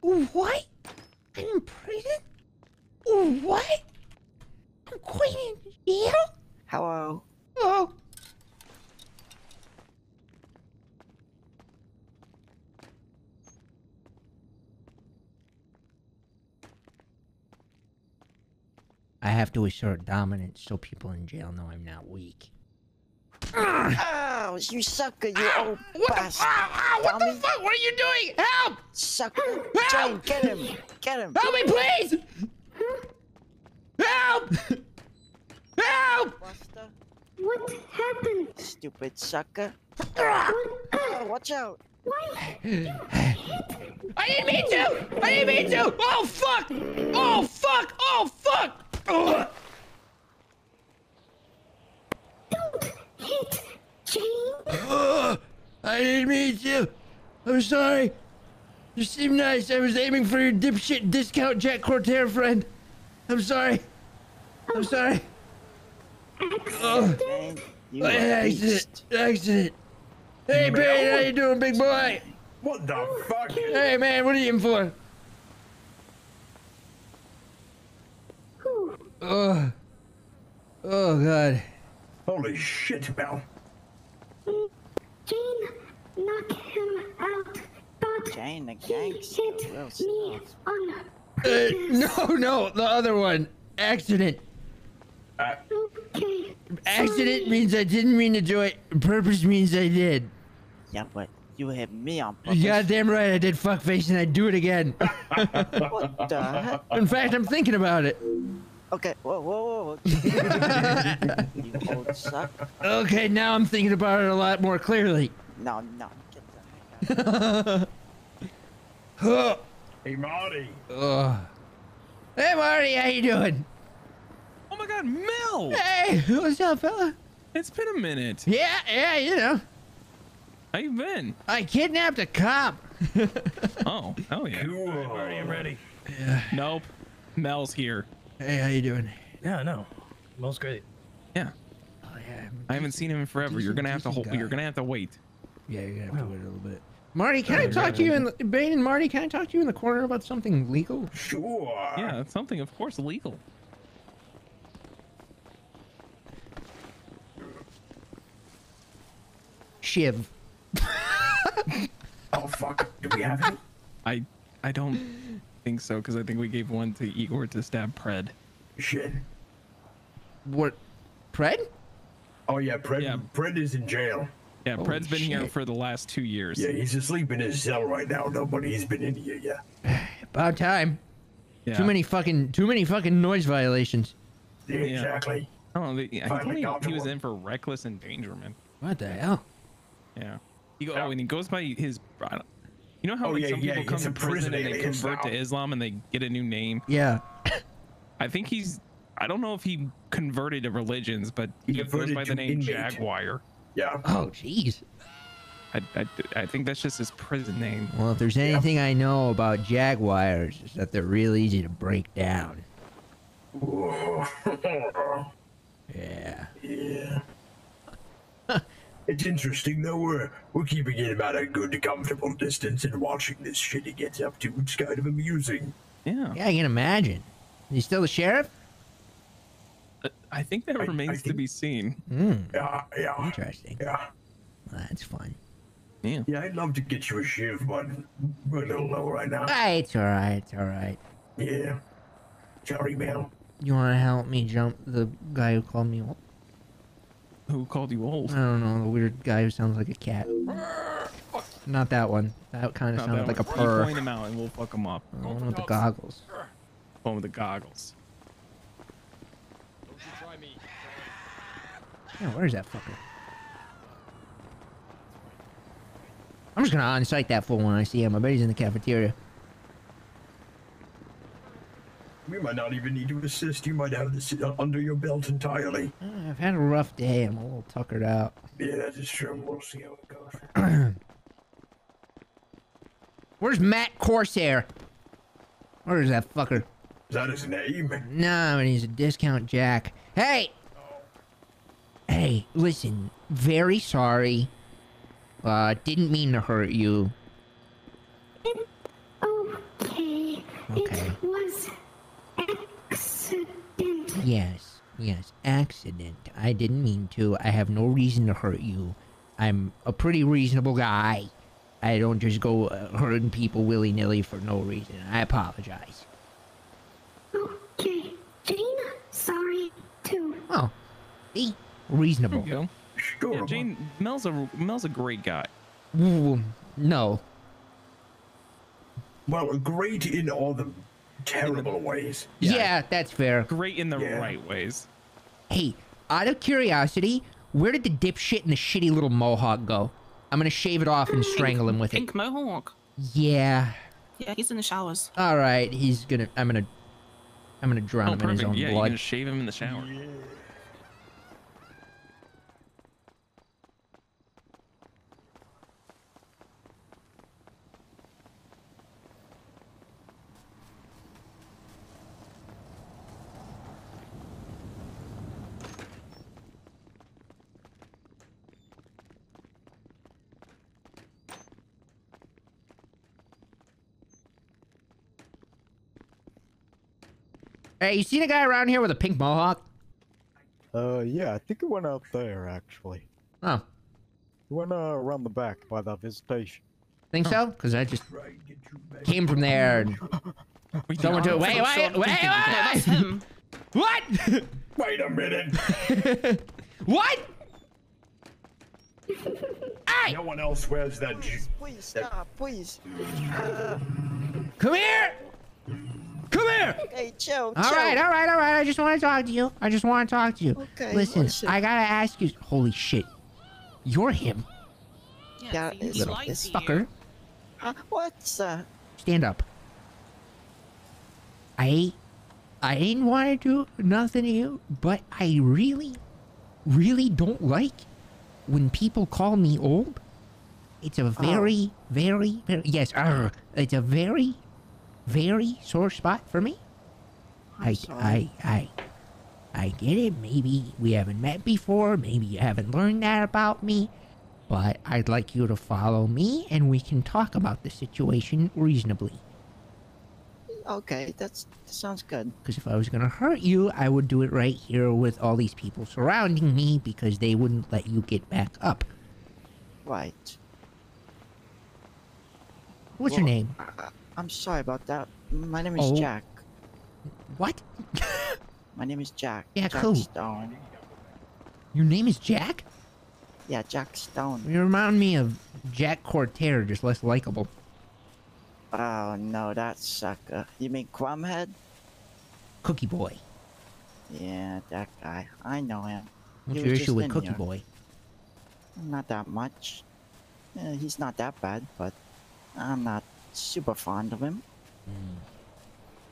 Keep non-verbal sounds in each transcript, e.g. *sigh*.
What? I'm in prison? What? I'm quitting in jail? Hello. Oh. I have to assert dominance so people in jail know I'm not weak. Oh, you sucker, you old What the, bastard. ah, ah, what the fuck? What are you doing? Help! Sucker. Help! Jane, get him. Get him. Help me, please! Help! Help! Buster. What happened? Stupid sucker. Oh, watch out. I didn't mean to! I didn't mean to! Oh fuck! Oh fuck! Oh fuck! Ugh. Don't hit Jane. *gasps* Ugh. I didn't mean to. I'm sorry. You seem nice. I was aiming for your dipshit discount Jack Cortair friend. I'm sorry. I'm sorry. Ugh. Jane, you are uh, a Accident. beast. Accident. Hey, Barry, how you doing, big boy? What the fuck? Hey, man, what are you in for? Oh. Oh, God. Holy shit, Mel. Jane, knock him out. But the he gangster. hit Real me stuff. on Uh, *laughs* *laughs* no, no, the other one. Accident. Okay. Accident sorry. means I didn't mean to do it. Purpose means I did. Yeah, but you hit me on purpose. Goddamn right, I did fuckface and I'd do it again. *laughs* What the heck? In fact, I'm thinking about it. Okay, whoa, whoa, whoa. you old suck. Okay, now I'm thinking about it a lot more clearly. No, no. Get the heck out. Ugh. Hey, Marty. Ugh. Hey, Marty, how you doing? Oh my god, Mel! Hey, what's up, fella? It's been a minute. Yeah, yeah, you know. How you been? I kidnapped a cop. *laughs* Oh, oh yeah. Cool. Marty, I'm ready. Yeah. Nope. Mel's here. Hey, how you doing? Yeah, no. Mel's great. Yeah. Oh, yeah. I haven't seen him in forever. You're gonna have to decent hold. You're gonna have to wait. Yeah, you're gonna have to wait a little bit. Marty, can I talk to you in the Bane and Marty? Can I talk to you in the corner about something legal? Sure. Yeah, that's something, of course, legal. Shiv. *laughs* Oh, fuck. Do we have it? I, I don't think so because I think we gave one to Igor to stab Pred. Shit. What? Pred? Oh, yeah, Pred, Yeah. Pred is in jail. Yeah, Holy Pred's been here for the last two years. Yeah, he's asleep in his cell right now. Nobody's been in here yet. *sighs* About time. Yeah. Too many fucking, too many fucking noise violations. Yeah, exactly. Oh, they, I thought Finally he, got to he was in for reckless endangerment. What the hell? Yeah. He go, oh, and he goes by his. I don't- You know how Oh, like yeah, some yeah, people come to prison prison and they alias convert to. Islam and they get a new name. Yeah. I think he's. I don't know if he converted to religions, but He he goes by the name inmate. Jaguar. Yeah. Oh, jeez. I, I, I think that's just his prison name. Well, if there's anything I know about jaguars, is that they're real easy to break down. *laughs* Yeah. yeah. *laughs* It's interesting though. We're we're keeping it about a good, comfortable distance and watching this shit he gets up to. It's kind of amusing. Yeah. Yeah, I can imagine. He's still the sheriff? I think that I- I remains to be seen. Hmm. Yeah, yeah, Interesting. yeah. Well, that's fun. Yeah. Yeah, I'd love to get you a shiv, but we're a little low right now. Ah, it's all right. It's all right. Yeah. Sorry, Mel. You want to help me jump the guy who called me old? Who called you old? I don't know, the weird guy who sounds like a cat. Not that one. That kind of Not sounded that like a one. You purr. point him out and we'll fuck him up. The one with the goggles. One with the goggles. Yeah, where's that fucker? I'm just gonna on-site that fool when I see him. I bet he's in the cafeteria. We might not even need to assist. You might have this under your belt entirely. Uh, I've had a rough day. I'm a little tuckered out. Yeah, that is true. We'll see how it goes. *clears throat* Where's Matt Corsair? Where's that fucker? Is that his name? Nah, but he's a discount jack. Hey! Hey, listen. Very sorry. Uh, didn't mean to hurt you. Okay. Okay. It was accident. Yes, yes, accident. I didn't mean to. I have no reason to hurt you. I'm a pretty reasonable guy. I don't just go uh, hurting people willy nilly for no reason. I apologize. Okay, Jane, sorry too. Oh, see, reasonable. There you go. Yeah, Jane Mel's a Mel's a great guy. Ooh, no, Well, great in all the terrible ways. yeah. that's fair. Great in the Yeah. right ways. Hey, out of curiosity, where did the dipshit and the shitty little mohawk go? I'm gonna shave it off and hmm, strangle him with it. Pink mohawk. Yeah. Yeah, he's in the showers. All right, he's gonna. I'm gonna. I'm gonna drown Oh, him in his perfect. own Yeah, you're blood. gonna shave him in the shower. Hey, you seen a guy around here with a pink mohawk? Uh, yeah, I think it went out there, actually. Oh, It went uh, around the back by the visitation. think so? Because I just Try and get you back. came from there and Wait, someone no, to wait, I'm wait, wait, wait, what? *laughs* Wait a minute. *laughs* what? Hey, No one else wears that. j- Please stop, please. come here! Come here! Hey, chill, All chill. right, all right, all right. I just want to talk to you. I just want to talk to you. Okay, Listen, listen. I gotta ask you. Holy shit, you're him, Yeah, Yeah, see, he it's- likes it's you. fucker. Uh, what's that? Stand up. I, I ain't want to do nothing to you, but I really, really don't like when people call me old. It's a very, very, very yes. arr, it's a very, very sore spot for me. I, I, I, I get it. Maybe we haven't met before. Maybe you haven't learned that about me. But I'd like you to follow me and we can talk about the situation reasonably. Okay, that's that sounds good. Because if I was going to hurt you, I would do it right here with all these people surrounding me because they wouldn't let you get back up. Right. What's your Well, name? I'm sorry about that. My name is Oh. Jack. What? My name is Jack. Jack Jack who? Stone. Your name is Jack? Yeah, Jack Stone. You remind me of Jack Cortair, just less likable. Oh no, that sucker. You mean Crumhead? Cookie Boy. Yeah, that guy. I know him. What's your issue with Cookie here. Boy? Not that much. Eh, he's not that bad, but I'm not super fond of him.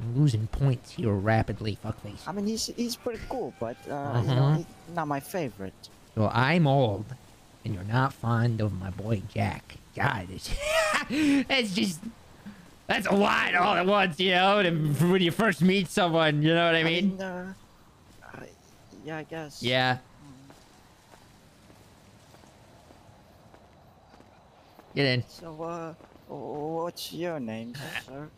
I'm losing points here rapidly, fuckface. I mean, he's he's pretty cool, but uh, you know, Uh-huh. he's not my favorite. So I'm old, and you're not fond of my boy Jack. God, it's, *laughs* it's just that's a lot all at once, you know. to- When you first meet someone, you know what I mean? uh, uh, yeah, I guess. Yeah. Get in. So, uh, what's your name, sir?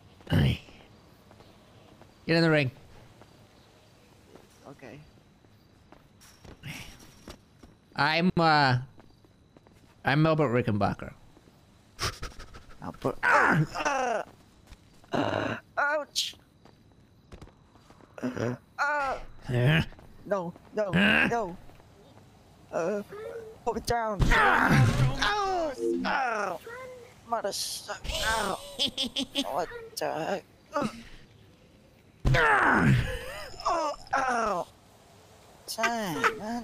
Get in the ring. Okay. I'm uh, I'm Melbert Rickenbacker. Put. Ah! Ah! ouch! Ah! Eh? No, no, no. Uh, put it down. Ah! Ow! Ow! Mother suck. Ow! What the heck? Oh, ow! Dang, man.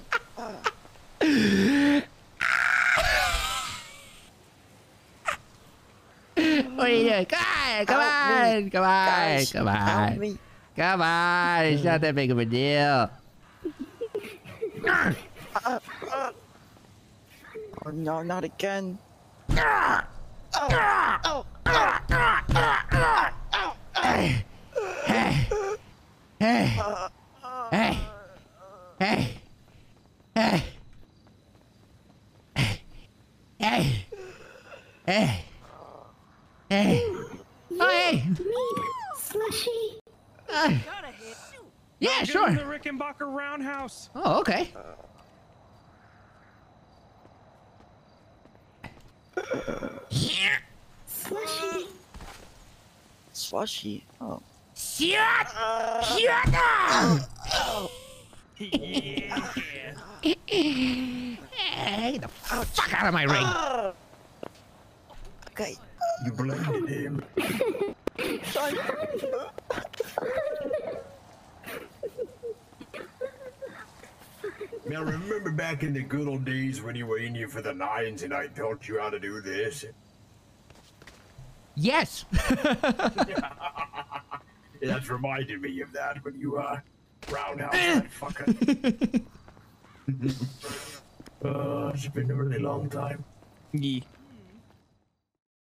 What are you doing? Come on, come Help me. on, come on, Guys, come help on, me. come on. It's not that big of a deal. Uh, uh. Oh, no, not again. Ah. Hey, hey, hey, hey, hey, hey, hey, hey, hey. Oh, hey. Slushy. Uh, yeah, sure. The Rickenbacker Roundhouse. Oh, okay. Slushy. Slushy. Oh. Shut! Shut up! Hey, the fuck out of my ring! Okay. You blinded him. *laughs* Now remember back in the good old days when you were in here for the nines and I taught you how to do this? Yes! *laughs* *laughs* That's reminded me of that when you uh roundhouse that fucker. *laughs* uh, it's been a really long time. Yee.